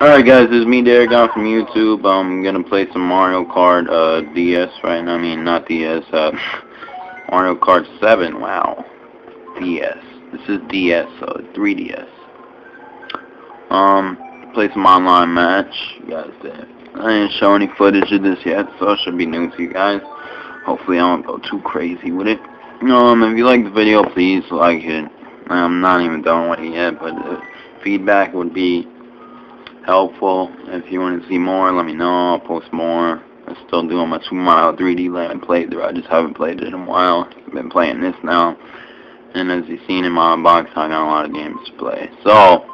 Alright guys, this is me Darigon from YouTube. I'm gonna play some Mario Kart uh, DS right now. I mean, not DS, uh, Mario Kart 7. Wow. DS. This is DS, so 3DS. Um, play some online match. You guys did. I didn't show any footage of this yet, so it should be new to you guys. Hopefully I don't go too crazy with it. Um, if you like the video, please like it. I'm not even done with it yet, but feedback would be helpful. If you want to see more, let me know. I'll post more. I'm still doing my 2 mile 3D land playthrough. I just haven't played it in a while. I've been playing this now. And as you've seen in my box, I got a lot of games to play. So,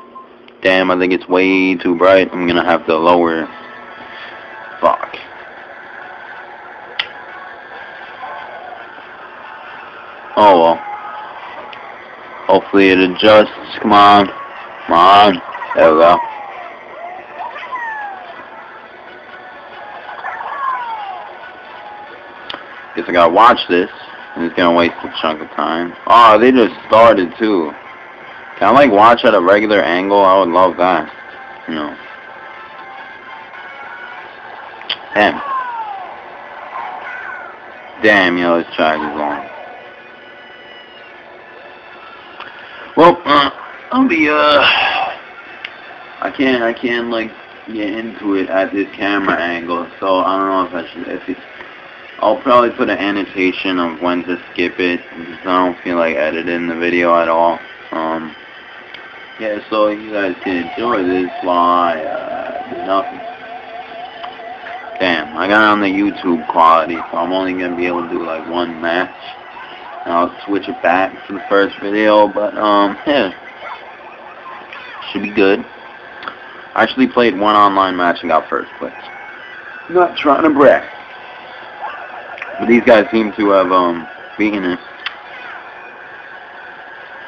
damn, I think it's way too bright. I'm going to have to lower. Fuck. Oh well. Hopefully it adjusts. Come on. Come on. There we go. Guess I gotta watch this. And it's gonna waste a chunk of time. Oh, they just started too. Can I like watch at a regular angle? I would love that. You know. Damn. Damn, yo, this track is long. Well, uh, I'll be, uh, I can't, I can't, like, get into it at this camera angle, so I don't know if I should, if it's, I'll probably put an annotation of when to skip it, because I don't feel like editing the video at all. Um, yeah, so you guys can enjoy this while I, uh, do nothing. Damn, I got on the YouTube quality, so I'm only going to be able to do, like, one match. And I'll switch it back for the first video, but, um, yeah. Should be good. I actually played one online match and got first place. Not trying to brag. But these guys seem to have, um, beaten it.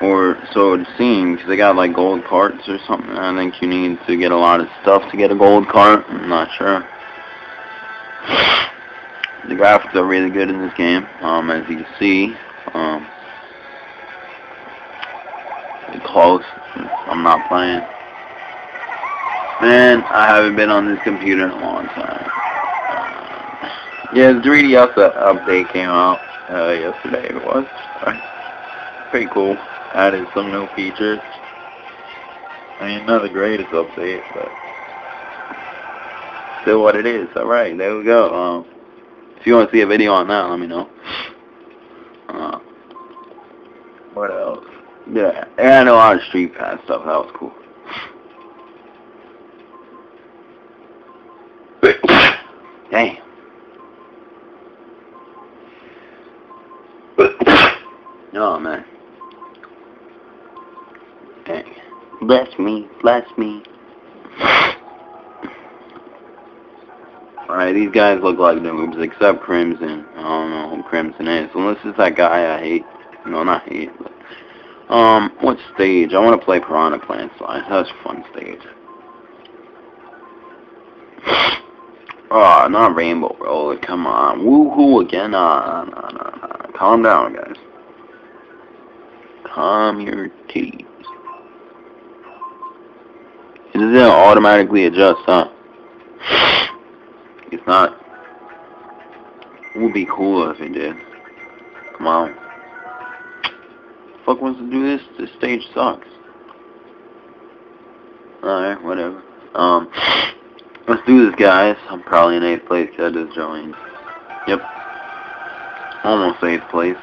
Or so it seems, they got like gold carts or something. I think you need to get a lot of stuff to get a gold cart. I'm not sure. The graphics are really good in this game, um, as you can see. Um, close. I'm not playing. Man, I haven't been on this computer in a long time. Yeah, the 3DS update came out uh, yesterday. It was pretty cool. Added some new features. I mean, not the greatest update, but still what it is. Alright, there we go. Um, if you want to see a video on that, let me know. Uh, what else? Yeah, and a lot of Street Pass stuff. That was cool. Damn. oh man. Bless me, bless me. Alright, these guys look like noobs, except Crimson. I don't know who Crimson is. Unless it's that guy I hate. No, not hate, but... Um, what stage? I want to play Piranha Plant Slide. That's a fun stage. Oh, not Rainbow Roller. Come on. Woohoo again. Nah, nah, nah, nah. Calm down, guys. Calm your teeth. It doesn't automatically adjust, huh? It's not. It would be cool if it did. Come on. Fuck wants to do this? This stage sucks. Alright, whatever. Um, let's do this, guys. I'm probably in 8th place. I just joined. Yep. Almost 8th place.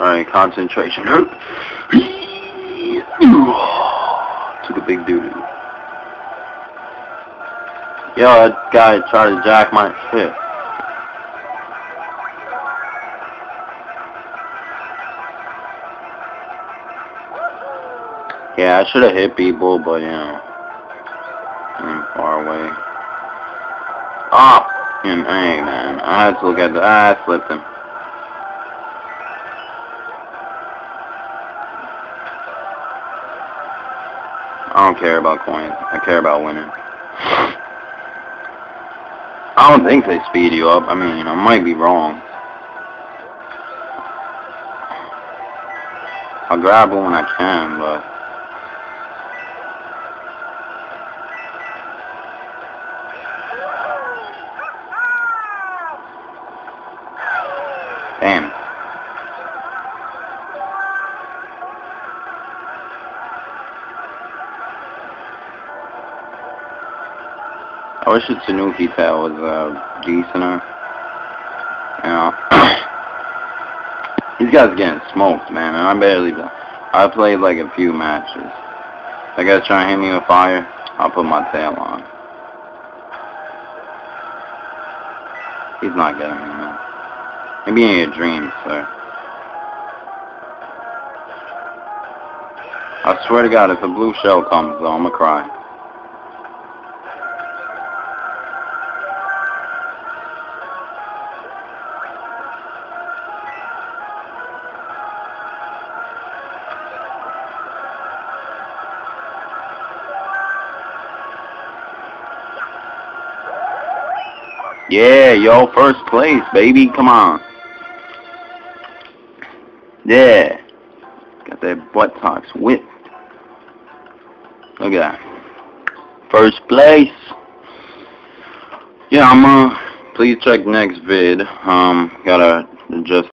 Alright, concentration. Took a big doo-doo. Yo, that guy tried to jack my shit. Yeah, I should have hit people, but you know, I'm far away. Ah, oh, and hey man, I had to look at the. I flipped him. Don't care about coins. I care about winning. I don't think they speed you up. I mean, I might be wrong. I'll grab it when I can, but... I wish the Tanuki tail was uh, decenter. You know, these guys getting smoked, man. And I barely. I played like a few matches. If I gotta try and hit me with fire, I'll put my tail on. He's not getting me, man. Maybe in your dreams, sir. I swear to God, if a blue shell comes, though, I'ma cry. Yeah, yo, first place, baby. Come on. Yeah. Got that buttocks whipped. Look at that. First place. Yeah, I'm uh please check next vid. Um gotta just